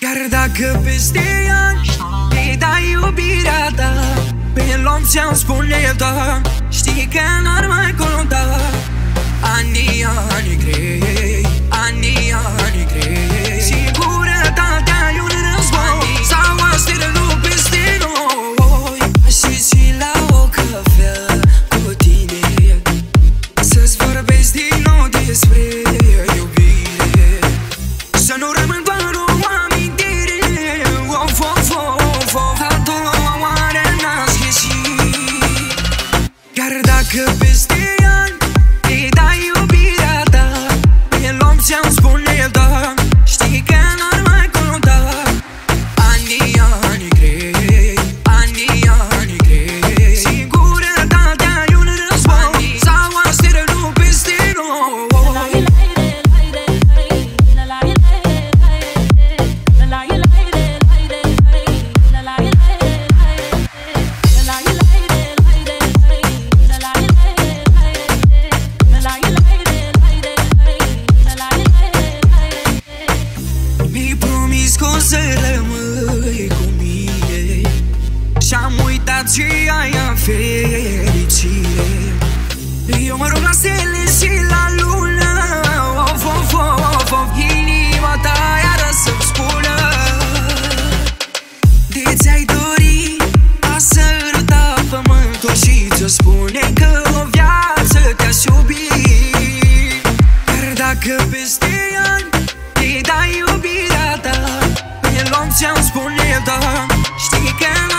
Chiar dacă peste ani Îi dai iubirea ta Pe loc ți-am spune da Știi could be zis că o să rămâi cu mine? Și-am uitat ce ai în fericire. Eu mă rog la stele și la lună. Of, of, of, of, inima ta iară să-mi spună. De ți-ai dorit a sărăta pământul Și ți-o spune că o viață te-aș iubi Dar dacă peste ani te dai Long ți-am spune da. Știi că